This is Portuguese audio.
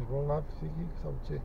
Vão lá, fiquem, sabe,